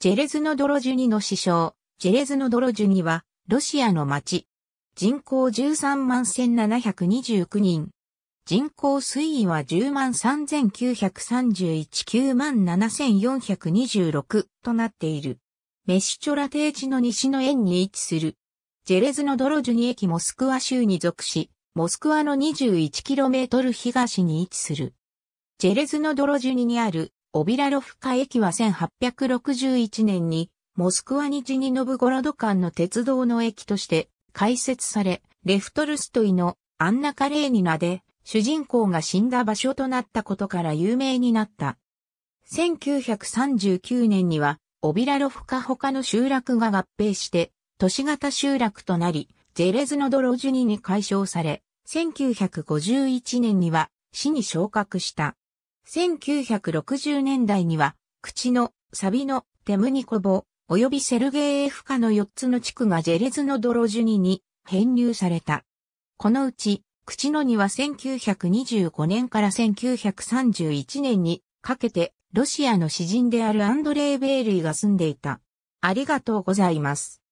ジェレズノドロジュニの首相、ジェレズノドロジュニは、ロシアの町。人口13万1729人。人口推移は10万3931、9万7426となっている。メシチョラ低地の西の円に位置する。ジェレズノドロジュニ駅モスクワ州に属し、モスクワの 21km 東に位置する。ジェレズノドロジュニにあるオビラロフカ駅は1861年にモスクワニジニノブゴロド間の鉄道の駅として開設され、レフトルストイのアンナ・カレーニナで主人公が死んだ場所となったことから有名になった。1939年にはオビラロフカ他の集落が合併して都市型集落となり、ジェレズノドロジュニに解消され、1951年には市に昇格した。1960年代には、口の、サビの、テムニコボ、及びセルゲーエフカの4つの地区がジェレズのドロジュニに編入された。このうち、口のには1925年から1931年にかけてロシアの詩人であるアンドレイ・ベーリーが住んでいた。ありがとうございます。